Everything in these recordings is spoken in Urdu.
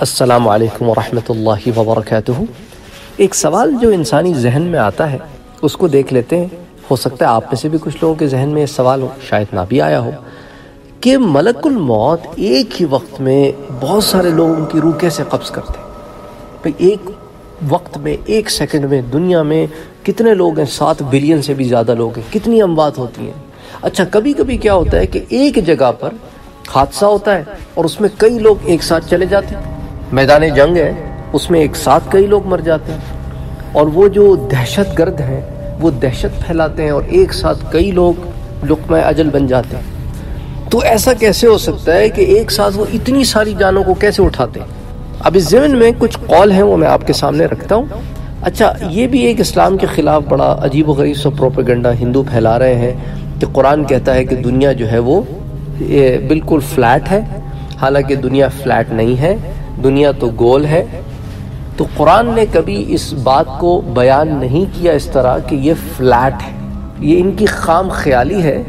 السلام علیکم ورحمۃ اللہ وبرکاتہ۔ ایک سوال جو انسانی ذہن میں آتا ہے، اس کو دیکھ لیتے ہیں۔ ہو سکتا ہے آپ میں سے بھی کچھ لوگوں کے ذہن میں یہ سوال ہو، شاید نہ بھی آیا ہو۔ کہ ملک الموت ایک ہی وقت میں بہت سارے لوگ ان کی روح کیسے قبض کرتے ہیں؟ بھئی ایک وقت میں، ایک سیکنڈ میں، دنیا میں کتنے لوگ ہیں؟ سات بلین سے بھی زیادہ لوگ ہیں۔ کتنی اموات ہوتی ہیں؟ اچھا کبھی کبھی کیا ہوتا ہے کہ ایک جگہ پر حادثہ ہوتا ہے اور اس میں کئی لوگ ایک ساتھ چلے جاتے ہیں۔ میدان جنگ ہے، اس میں ایک ساتھ کئی لوگ مر جاتے ہیں۔ اور وہ جو دہشت گرد ہیں، وہ دہشت پھیلاتے ہیں اور ایک ساتھ کئی لوگ لقمہ اجل بن جاتے ہیں۔ تو ایسا کیسے ہو سکتا ہے کہ ایک ساتھ وہ اتنی ساری جانوں کو کیسے اٹھاتے ہیں؟ اب اس ضمن میں کچھ قول ہیں، وہ میں آپ کے سامنے رکھتا ہوں۔ اچھا یہ بھی ایک اسلام کے خلاف بڑا عجیب و غریب سا پروپیگنڈا ہندو پھیلا رہے ہیں کہ قرآن کہتا ہے کہ دنیا جو ہے وہ بالکل فلیٹ ہے۔ حالانکہ دنیا فلیٹ نہیں ہے۔ دنیا تو گول ہے، تو قرآن نے کبھی اس بات کو بیان نہیں کیا اس طرح کہ یہ فلیٹ ہے۔ یہ ان کی خام خیالی ہے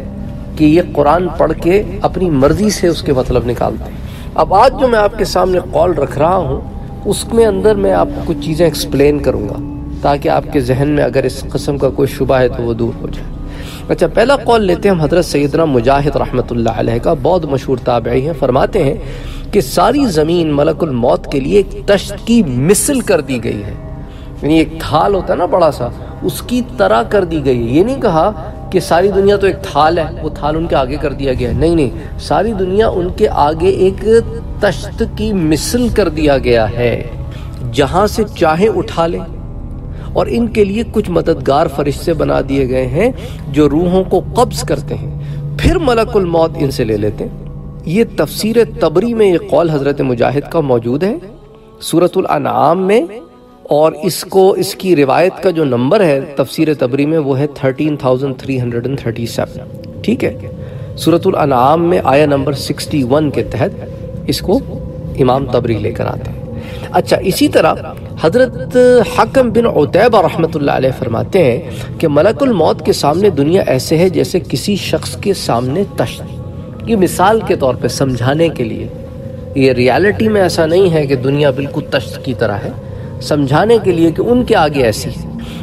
کہ یہ قرآن پڑھ کے اپنی مرضی سے اس کے مطلب نکالتے ہیں۔ اب آج جو میں آپ کے سامنے قول رکھ رہا ہوں، اس میں اندر میں آپ کو کچھ چیزیں ایکسپلین کروں گا تاکہ آپ کے ذہن میں اگر اس قسم کا کوئی شبہ ہے تو وہ دور ہو جائے۔ اچھا پہلا قول لیتے ہیں ہم حضرت سیدنا مجاہد رحمۃ اللہ علیہ کا، بہت مشہور تابعی ہیں، فرماتے ہیں کہ ساری زمین ملک الموت کے لیے ایک تشت کی مثل کر دی گئی ہے۔ یعنی ایک تھال ہوتا ہے نا بڑا سا، اس کی طرح کر دی گئی ہے۔ یہ نہیں کہا کہ ساری دنیا تو ایک تھال ہے، وہ تھال ان کے آگے کر دیا گیا ہے۔ نہیں نہیں، ساری دنیا ان کے آگے ایک تشت کی مثل کر دیا گیا ہے۔ جہاں سے چاہیں اٹھا لیں اور ان کے لیے کچھ مددگار فرشتے بنا دیے گئے ہیں جو روحوں کو قبض کرتے ہیں۔ پھر ملک الموت ان سے لے لیتے ہیں۔ یہ تفسیر تبری میں یہ قول حضرت مجاہد کا موجود ہے، سورة الانعام میں، اور اس کو، اس کی روایت کا جو نمبر ہے تفسیر تبری میں، وہ ہے 13337 ٹھیک ہے؟ سورة الانعام میں آیا نمبر 61 کے تحت اس کو امام تبری لے کر آتے ہیں۔ اچھا اسی طرح حضرت حکم بن عطیبہ رحمۃ اللہ علیہ فرماتے ہیں کہ ملک الموت کے سامنے دنیا ایسے ہے جیسے کسی شخص کے سامنے تشت۔ یہ مثال کے طور پہ سمجھانے کے لیے، یہ ریالٹی میں ایسا نہیں ہے کہ دنیا بالکل تشت کی طرح ہے۔ سمجھانے کے لیے کہ ان کے آگے ایسی۔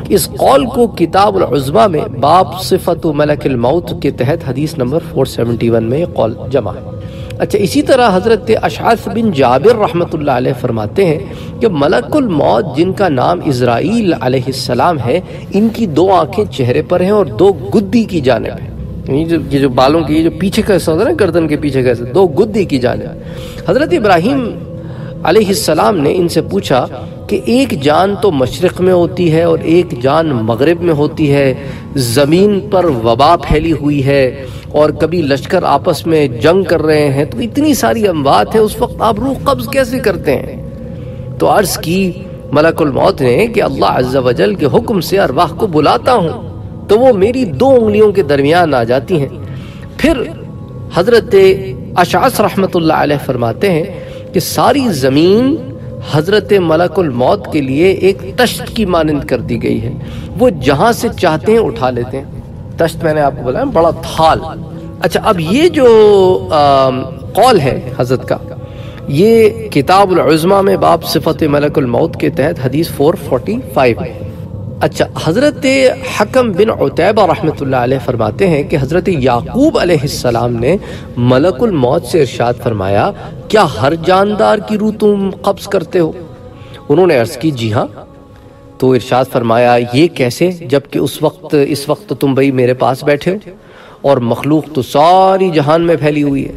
اس قول کو کتاب العظمہ میں باب صفت و ملک الموت کے تحت حدیث نمبر 471 میں یہ قول جمع ہے۔ اچھا اسی طرح حضرت اشعث بن جابر رحمۃ اللہ علیہ فرماتے ہیں کہ ملک الموت، جن کا نام اسرائیل علیہ السلام ہے، ان کی دو آنکھیں چہرے پر ہیں اور دو گدی کی جانب ہیں۔ یعنی یہ جو بالوں کی جو پیچھے کا حصہ ہوتا ہے نا، گردن کے پیچھے کا حصہ، دو گدی کی جانب۔ حضرت ابراہیم علیہ السلام نے ان سے پوچھا کہ ایک جان تو مشرق میں ہوتی ہے اور ایک جان مغرب میں ہوتی ہے۔ زمین پر وبا پھیلی ہوئی ہے اور کبھی لشکر آپس میں جنگ کر رہے ہیں۔ تو اتنی ساری اموات ہیں، اس وقت آپ روح قبض کیسے کرتے ہیں؟ تو عرض کی ملک الموت نے کہ اللہ عز و جل کے حکم سے ارواح کو بلاتا ہوں۔ تو وہ میری دو انگلیوں کے درمیان آ جاتی ہیں۔ پھر حضرت اشعث رحمت اللہ علیہ فرماتے ہیں کہ ساری زمین حضرت ملک الموت کے لیے ایک تشت کی مانند کر دی گئی ہے۔ وہ جہاں سے چاہتے ہیں اٹھا لیتے ہیں۔ تشت میں نے آپ کو بتایا بڑا تھال۔ اچھا اب یہ جو قول ہے حضرت کا، یہ کتاب العظمہ میں باب صفت ملک الموت کے تحت حدیث 445 ہے۔ اچھا حضرت حکم بن عطیبہ رحمۃ اللہ علیہ فرماتے ہیں کہ حضرت یعقوب علیہ السلام نے ملک الموت سے ارشاد فرمایا، کیا ہر جاندار کی روح تم قبض کرتے ہو؟ انہوں نے عرض کی جی ہاں۔ تو ارشاد فرمایا، یہ کیسے؟ جبکہ اس وقت اس وقت تم بھائی میرے پاس بیٹھے ہو اور مخلوق تو ساری جہان میں پھیلی ہوئی ہے۔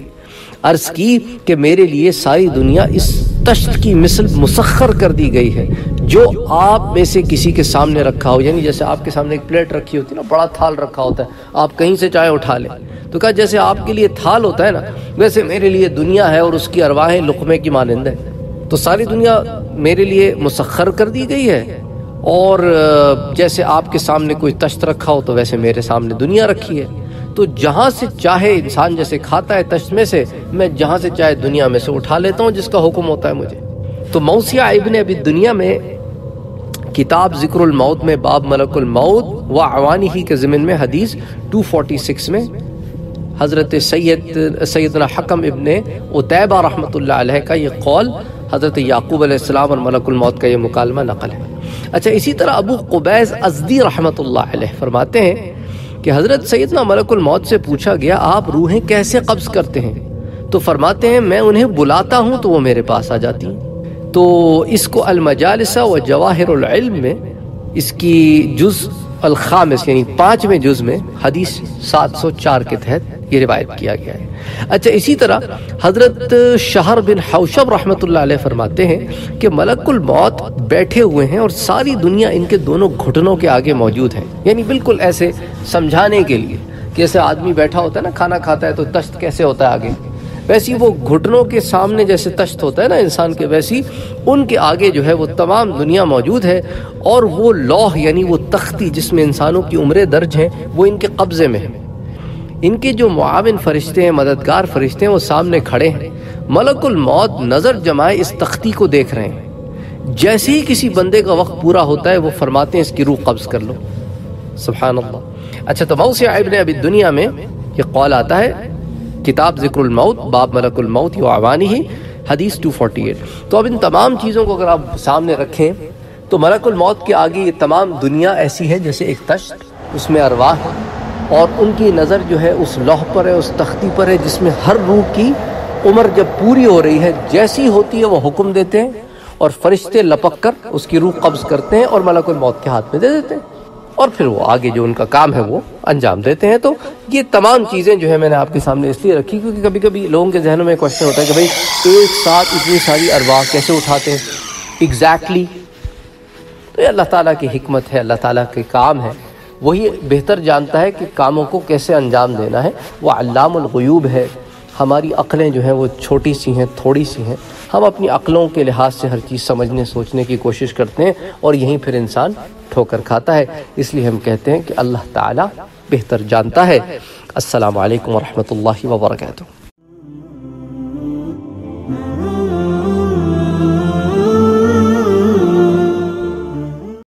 عرض کی کہ میرے لیے ساری دنیا اس تشت کی مثل مسخر کر دی گئی ہے۔ جو آپ میں سے کسی کے سامنے رکھا ہو یعنی جیسے آپ کے سامنے ایک پلیٹ رکھی ہوتی ہے نا، بڑا تھال رکھا ہوتا ہے، آپ کہیں سے چاہے اٹھا لیں۔ تو کہا جیسے آپ کے لیے تھال ہوتا ہے نا، ویسے میرے لیے دنیا ہے اور اس کی ارواحیں لقمے کی مانند ہے تو ساری دنیا میرے لیے مسخر کر دی گئی ہے۔ اور جیسے آپ کے سامنے کوئی تشت رکھا ہو تو ویسے میرے سامنے دنیا رکھی ہے۔ تو جہاں سے چاہے انسان جیسے کھاتا ہے تشت میں سے، میں جہاں سے چاہے دنیا میں سے اٹھا لیتا ہوں، جس کا حکم ہوتا ہے مجھے۔ تو موسیہ ابن ابی دنیا میں کتاب ذکر الموت میں باب ملک الموت و عوانی ہی کے ضمن میں حدیث 246 میں حضرت سید، سیدنا حکم ابن عطیبہ رحمۃ اللہ علیہ کا یہ قول حضرت یعقوب علیہ السلام اور ملک الموت کا یہ مکالمہ نقل ہے۔ اچھا اسی طرح ابو قبیز ازدی رحمۃ اللہ علیہ فرماتے ہیں کہ حضرت سیدنا ملک الموت سے پوچھا گیا، آپ روحیں کیسے قبض کرتے ہیں؟ تو فرماتے ہیں، میں انہیں بلاتا ہوں تو وہ میرے پاس آ جاتی ہیں۔ تو اس کو المجالسہ و جواہر العلم میں اس کی جز الخامس یعنی پانچویں جز میں حدیث سات سو چار کے تحت یہ روایت کیا گیا ہے۔ اچھا اسی طرح حضرت شہر بن حوشب رحمۃ اللہ علیہ فرماتے ہیں کہ ملک الموت بیٹھے ہوئے ہیں اور ساری دنیا ان کے دونوں گھٹنوں کے آگے موجود ہیں۔ یعنی بالکل ایسے سمجھانے کے لیے کہ ایسے آدمی بیٹھا ہوتا ہے نا، کھانا کھاتا ہے تو تشت کیسے ہوتا ہے آگے؟ ویسی وہ گھٹنوں کے سامنے جیسے تشت ہوتا ہے نا انسان کے، ویسی ان کے آگے جو ہے وہ تمام دنیا موجود ہے اور وہ لوح یعنی وہ تختی جس میں انسانوں کی عمریں درج ہیں، وہ ان کے قبضے میں ہیں۔ ان کے جو معاون فرشتے ہیں، مددگار فرشتے ہیں، وہ سامنے کھڑے ہیں۔ ملک الموت نظر جمائے اس تختی کو دیکھ رہے ہیں۔ جیسے ہی کسی بندے کا وقت پورا ہوتا ہے، وہ فرماتے ہیں اس کی روح قبض کر لو۔ سبحان اللہ۔ اچھا تو موسیع ابن ابی دنیا میں یہ قول آتا ہے کتاب ذکر الموت، باب ملک الموت یو آوانی ہی حدیث 248 تو اب ان تمام چیزوں کو اگر آپ سامنے رکھیں، تو ملک الموت کے آگے یہ تمام دنیا ایسی ہے جیسے ایک تشت، اس میں ارواح ہے اور ان کی نظر جو ہے اس لوح پر ہے، اس تختی پر ہے، جس میں ہر روح کی عمر جب پوری ہو رہی ہے، جیسی ہوتی ہے وہ حکم دیتے ہیں، اور فرشتے لپک کر اس کی روح قبض کرتے ہیں اور ملک الموت کے ہاتھ میں دے دیتے ہیں۔ اور پھر وہ آگے جو ان کا کام ہے وہ انجام دیتے ہیں۔ تو یہ تمام چیزیں جو ہے میں نے آپ کے سامنے اس لیے رکھی کیونکہ کبھی کبھی لوگوں کے ذہنوں میں کوشچن ہوتا ہے کہ بھائی ایک ساتھ اتنی ساری ارواح کیسے اٹھاتے ہیں؟ ایگزیکٹلی تو یہ اللہ تعالیٰ کی حکمت ہے، اللہ تعالیٰ کے کام ہے۔ وہی بہتر جانتا ہے کہ کاموں کو کیسے انجام دینا ہے۔ وہ علام الغیوب ہے۔ ہماری عقلیں جو ہیں وہ چھوٹی سی ہیں، تھوڑی سی ہیں۔ ہم اپنی عقلوں کے لحاظ سے ہر چیز سمجھنے، سوچنے کی کوشش کرتے ہیں اور یہیں پھر انسان ٹھوکر کھاتا ہے۔ اس لیے ہم کہتے ہیں کہ اللہ تعالیٰ بہتر جانتا ہے۔ السلام علیکم ورحمۃ اللہ وبرکاتہ۔